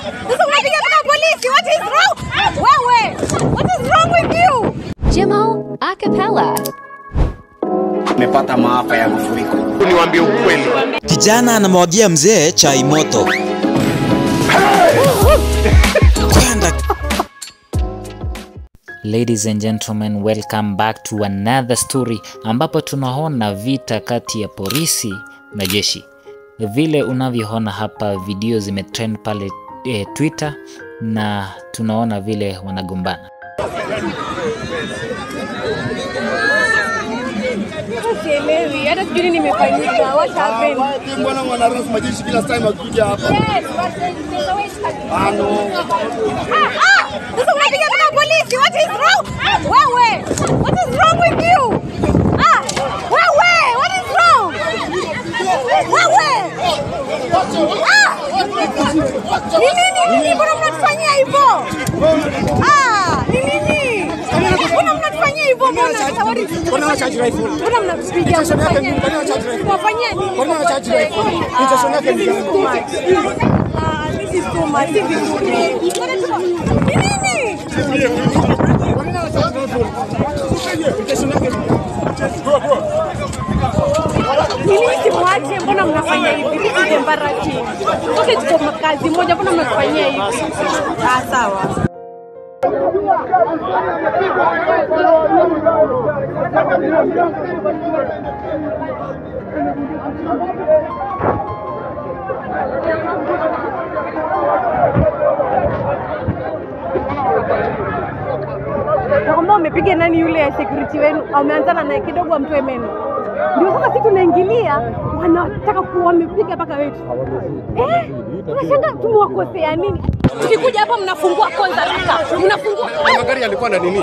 Sasa unapiga polisi. What is wrong? Wewe, what is wrong with you? Jimo a cappella. Nimepata maafa ya mafuriko. niwaambie ukweli Kijana anamwagia mzee chai moto. Kwenda Ladies and gentlemen, welcome back to another story ambapo tunaona vita kati ya polisi na jeshi. Vile unavyoona hapa, video zimetrend pale eh, Twitter na tunaona vile wanagombana. Sielewi, hata sijui nini nimefanyika. What happened? mbona mwanarafu majeshi kila time akikuja hapa Yes, but there's a way to cut it. ano Ah, ah! Sasa unapiga mpaka polisi. What is wrong? Wewe, what is wrong with you? Ah, wewe, what is wrong? Wewe! Ni nini nini? Mbona mnatufanyia hivyo? Ah, ni nini? Mbona mnatufanyia hivyo? Mbona is- Mbona wanacharge rifle? Mbona ni- mbona wanacharge rifle? Mwafanyia nini? Mbona wanacharge popote? rifle? Ah, kwa mimi. Ah, this is too much. Ni nini? Nini simwache? Mbona mnafanya hivi? This is chini Sote tuko kazi moja, mbona mnatufanyia hivi? Ah, sawa. Nakwambia umepiga nani yule security wenu, ameanzana naye kidogo amtoe meno. Ndio sasa sisi tunaingilia, wanataka wamepiga mpaka wetu. Eh, tunashangaa tumewakosea nini? Tukikuja hapa mnafungua kwanza raka, mnafungua magari yalikuwa na nini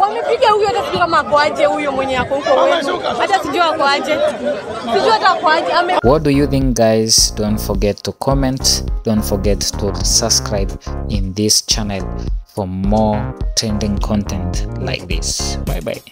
wamepiga huyo, hata sijui kama ako aje huyo mwenye ako huko wetu, hata sijui ako aje, sijui hata ako aje ame What do you think guys? Don't forget to comment. Don't forget to subscribe in this channel for more trending content like this. Bye bye.